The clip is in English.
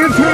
Second